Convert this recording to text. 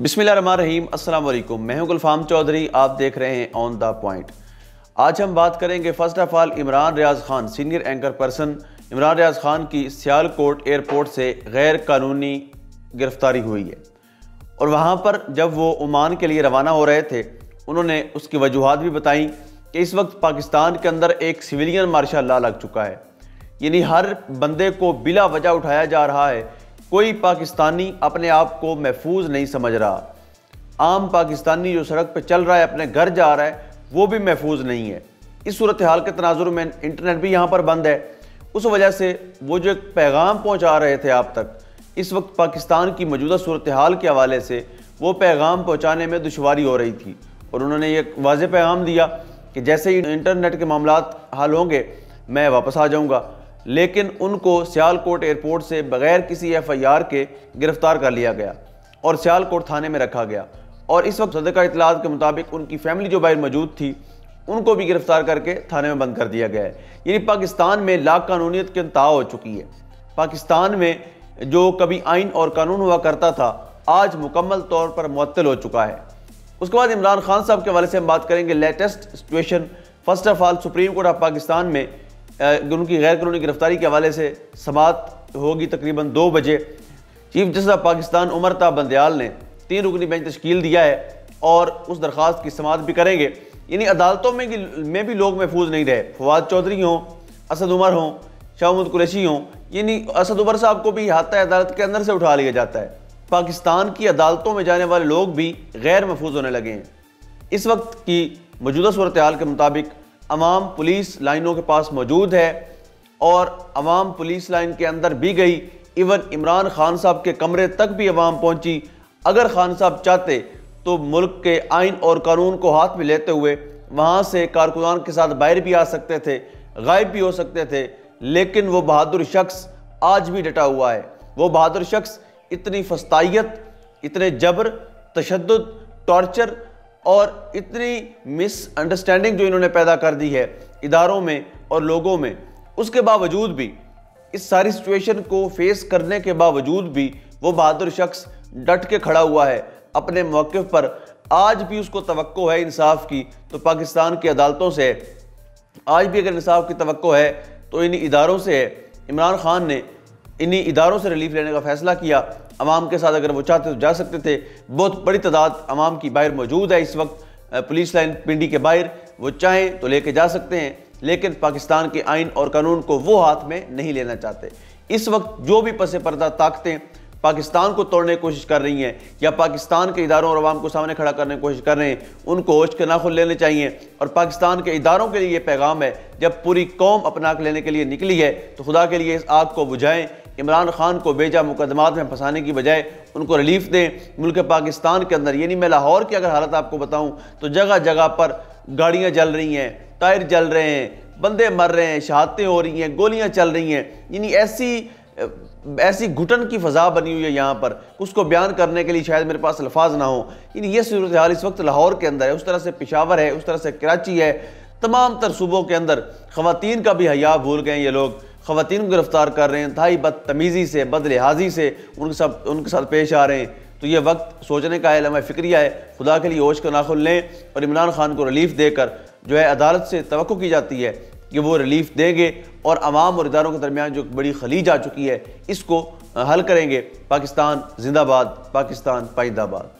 अस्सलाम वालेकुम मैं हूँ गुलफाम चौधरी, आप देख रहे हैं ऑन द पॉइंट आज हम बात करेंगे, first of all, Imran Riaz Khan, senior anchor person. Imran Riaz Khan की सियालकोट एयरपोर्ट से गैर कानूनी गिरफ्तारी हुई है। और वहाँ पर जब वो ओमान के लिए रवाना हो रहे थे, उन्होंने उसकी वजूहत भी बताई कि इस वक्त पाकिस्तान के अंदर एक सिविलियन मार्शल ला लग चुका है। यानी हर बंदे को बिला वजह उठाया जा रहा है कोई पाकिस्तानी अपने आप को महफूज नहीं समझ रहा। आम पाकिस्तानी जो सड़क पर चल रहा है, अपने घर जा रहा है, वो भी महफूज नहीं है। इस सूरत हाल के तनाजुर में इंटरनेट भी यहाँ पर बंद है। उस वजह से वो जो एक पैगाम पहुँचा रहे थे आप तक, इस वक्त पाकिस्तान की मौजूदा सूरत हाल के हवाले से वो पैगाम पहुँचाने में दुशारी हो रही थी और उन्होंने ये वाज पैगाम दिया कि जैसे ही इंटरनेट के मामला हल होंगे, मैं वापस आ जाऊँगा। लेकिन उनको सियालकोट एयरपोर्ट से बगैर किसी एफआईआर के गिरफ़्तार कर लिया गया और सियालकोट थाने में रखा गया। और इस वक्त सदका इतलात के मुताबिक उनकी फैमिली जो बाहर मौजूद थी, उनको भी गिरफ़्तार करके थाने में बंद कर दिया गया है। यानी पाकिस्तान में लाख कानूनीत की इंतहा हो चुकी है। पाकिस्तान में जो कभी आइन और कानून हुआ करता था, आज मुकम्मल तौर पर मुअत्तल हो चुका है। उसके बाद इमरान खान साहब के हवाले से हम बात करेंगे latest situation first of all supreme court of Pakistan में उनकी गैर कानूनी गिरफ्तारी के हवाले से समात होगी तकरीबन दो बजे। Chief justice of Pakistan Umar Ata Bandial ने तीन रुकनी बेंच तश्कील दिया है और उस दरख्वास्त की समात भी करेंगे। यानी अदालतों में में भी लोग महफूज नहीं रहे। फवाद चौधरी हों, असद उमर हों, शाहमद कुरैशी हों, यानी असद उमर साहब को भी हाथा अदालत के अंदर से उठा लिया जाता है। पाकिस्तान की अदालतों में जाने वाले लोग भी गैर महफूज होने लगे हैं। इस वक्त की मौजूदा सूरत हाल के मुताबिक अवाम पुलिस लाइनों के पास मौजूद है और अवाम पुलिस लाइन के अंदर भी गई। इवन इमरान खान साहब के कमरे तक भी अवाम पहुँची। अगर खान साहब चाहते तो मुल्क के आइन और कानून को हाथ में लेते हुए वहाँ से कारकुनान के साथ बाहर भी आ सकते थे, गायब भी हो सकते थे, लेकिन वो बहादुर शख्स आज भी डटा हुआ है। वो बहादुर शख्स इतनी फस्ताइत इतने जबर तशद टॉर्चर और इतनी मिसअंडरस्टैंडिंग जो इन्होंने पैदा कर दी है इदारों में और लोगों में, उसके बावजूद भी, इस सारी सिचुएशन को फेस करने के बावजूद भी, वो बहादुर शख्स डट के खड़ा हुआ है अपने मौक़ पर। आज भी उसको तो है इंसाफ की तो पाकिस्तान की अदालतों से आज भी अगर इंसाफ की तो है तो इन इदारों से है। इमरान खान ने इन्हीं इदारों से रिलीफ लेने का फैसला किया। अवाम के साथ अगर वो चाहते तो जा सकते थे। बहुत बड़ी तादाद अवाम की बाहर मौजूद है इस वक्त। पुलिस लाइन पिंडी के बाहर वो चाहें तो लेके जा सकते हैं, लेकिन पाकिस्तान के आइन और कानून को वो हाथ में नहीं लेना चाहते। इस वक्त जो भी पसे पर्दा ताकतें पाकिस्तान को तोड़ने की कोशिश कर रही हैं या पाकिस्तान के इदारों और अवाम को सामने खड़ा करने की कोशिश कर रहे हैं, उनको होश के नाखुन लेने चाहिए। और पाकिस्तान के इदारों के लिए ये पैगाम है, जब पूरी कौम अपना लेने के लिए निकली है तो खुदा के लिए इस आग को बुझाएँ इमरान खान को बेजा मुकदमात में फंसाने की बजाय उनको रिलीफ दें। मुल्क पाकिस्तान के अंदर, यानी मैं लाहौर की अगर हालत आपको बताऊँ तो जगह जगह पर गाड़ियाँ जल रही हैं, टायर जल रहे हैं, बंदे मर रहे हैं, शहादतें हो रही हैं, गोलियाँ चल रही हैं। यानी ऐसी ऐसी घुटन की फ़जा बनी हुई है यहाँ पर। उसको बयान करने के लिए शायद मेरे पास अल्फाज ना हो। यानी ये सूरत हाल इस वक्त लाहौर के अंदर है। उस तरह से पिशावर है, उस तरह से कराची है। तमाम तर सूबों के अंदर ख़वान का भी हया भूल गए ये लोग। ख़वान को गिरफ़्तार कर रहे हैं इंतहाई बदतमीज़ी से बद लिहाजी से उनके साथ उनके साथ पेश आ रहे हैं। तो ये वक्त सोचने का लम्हा फ़िक्रिया है। खुदा के लिए होश का नाखुल लें और इमरान खान को रिलीफ देकर जो है अदालत से तो की जाती है कि वो रिलीफ देंगे और आवाम और इदारों के दरमियान जो बड़ी खलीज आ चुकी है, इसको हल करेंगे। पाकिस्तान जिंदाबाद, पाकिस्तान पाइंदाबाद।